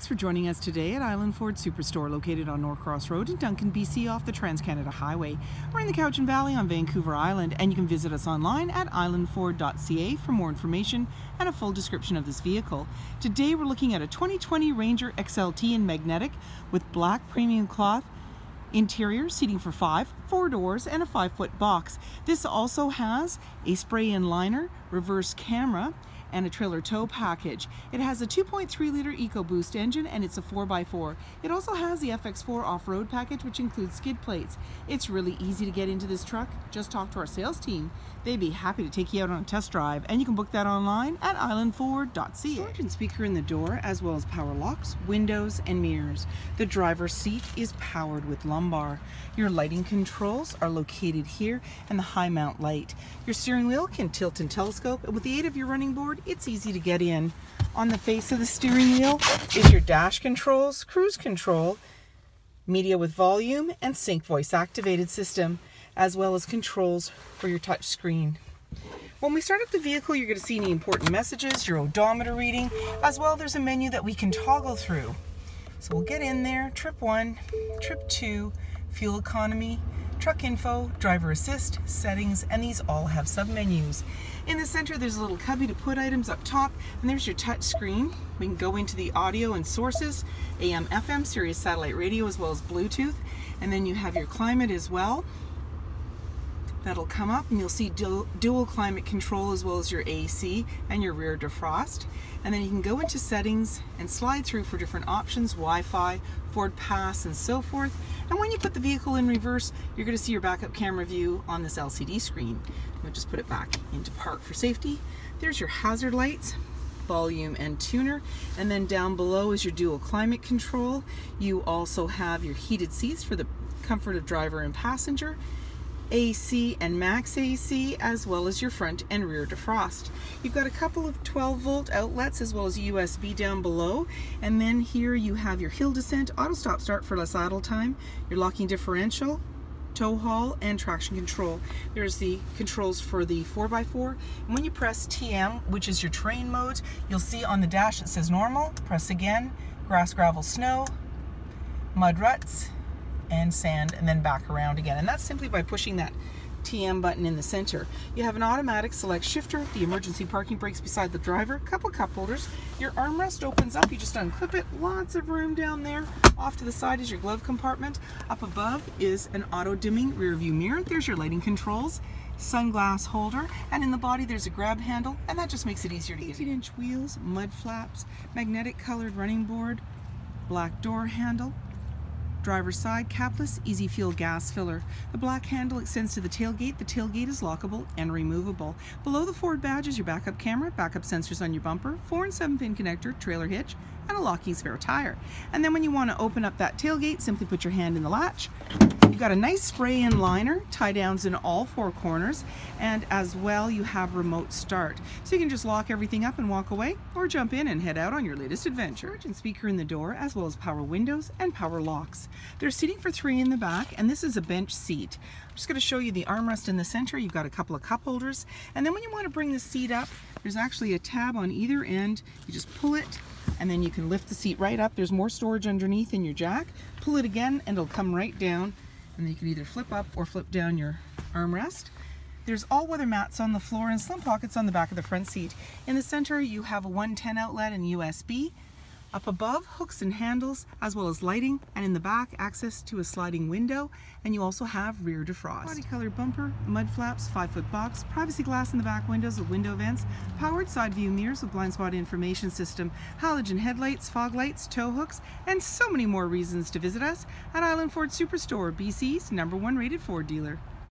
Thanks for joining us today at Island Ford Superstore, located on Norcross Road in Duncan, BC, off the Trans Canada Highway. We're in the Cowichan Valley on Vancouver Island, and you can visit us online at islandford.ca for more information and a full description of this vehicle. Today, we're looking at a 2020 Ranger XLT in magnetic with black premium cloth interior seating for five, four doors, and a five foot box. This also has a spray in liner, reverse camera, and a trailer tow package. It has a 2.3 liter EcoBoost engine and it's a 4x4. It also has the FX4 off-road package which includes skid plates. It's really easy to get into this truck. Just talk to our sales team. They'd be happy to take you out on a test drive and you can book that online at islandford.ca. Storage and speaker in the door as well as power locks, windows and mirrors. The driver's seat is powered with lumbar. Your lighting controls are located here and the high mount light. Your steering wheel can tilt and telescope and with the aid of your running board it's easy to get in. On the face of the steering wheel is your dash controls, cruise control, media with volume, and sync voice activated system, as well as controls for your touch screen. When we start up the vehicle, you're going to see any important messages, your odometer reading, as well there's a menu that we can toggle through. So we'll get in there, trip one, trip two, fuel economy, truck info, driver assist, settings, and these all have submenus. In the center, there's a little cubby to put items up top, and there's your touch screen. We can go into the audio and sources, AM, FM, Sirius satellite radio, as well as Bluetooth, and then you have your climate as well. That'll come up and you'll see dual, dual climate control as well as your AC and your rear defrost. And then you can go into settings and slide through for different options, Wi-Fi, Ford Pass, and so forth. And when you put the vehicle in reverse, you're going to see your backup camera view on this LCD screen. We'll just put it back into park for safety. There's your hazard lights, volume and tuner and then down below is your dual climate control you also have your heated seats for the comfort of driver and passenger AC and max AC as well as your front and rear defrost. You've got a couple of 12 volt outlets as well as USB down below. And then here you have your hill descent, auto stop start for less idle time, your locking differential, tow haul and traction control. There's the controls for the 4x4 and when you press TM which is your terrain mode you'll see on the dash it says normal, press again, grass, gravel, snow, mud ruts, and sand and then back around again. And that's simply by pushing that TM button in the center. You have an automatic select shifter, the emergency parking brakes beside the driver, couple cup holders. Your armrest opens up, you just unclip it, lots of room down there. Off to the side is your glove compartment. Up above is an auto dimming rear view mirror. There's your lighting controls, sunglass holder, and in the body there's a grab handle, and that just makes it easier to get. 18 inch wheels, mud flaps, magnetic colored running board, black door handle, Driver's side, capless, easy fuel gas filler. The black handle extends to the tailgate. The tailgate is lockable and removable. Below the Ford badge is your backup camera, backup sensors on your bumper, 4 and 7 pin connector, trailer hitch, and a locking spare tire. And then when you want to open up that tailgate, simply put your hand in the latch, You've got a nice spray-in liner, tie downs in all four corners, and as well you have remote start. So you can just lock everything up and walk away, or jump in and head out on your latest adventure. And speaker in the door, as well as power windows and power locks. There's seating for three in the back, and this is a bench seat. I'm just going to show you the armrest in the center. You've got a couple of cup holders, and then when you want to bring the seat up, there's actually a tab on either end. You just pull it, and then you can lift the seat right up. There's more storage underneath in your jack. Pull it again, and it'll come right down and you can either flip up or flip down your armrest. There's all-weather mats on the floor and some pockets on the back of the front seat. In the center you have a 110 outlet and USB. Up above, hooks and handles, as well as lighting, and in the back, access to a sliding window, and you also have rear defrost. Body colored bumper, mud flaps, 5-foot box, privacy glass in the back windows with window vents, powered side view mirrors with blind spot information system, halogen headlights, fog lights, tow hooks, and so many more reasons to visit us at Island Ford Superstore, BC's number one rated Ford dealer.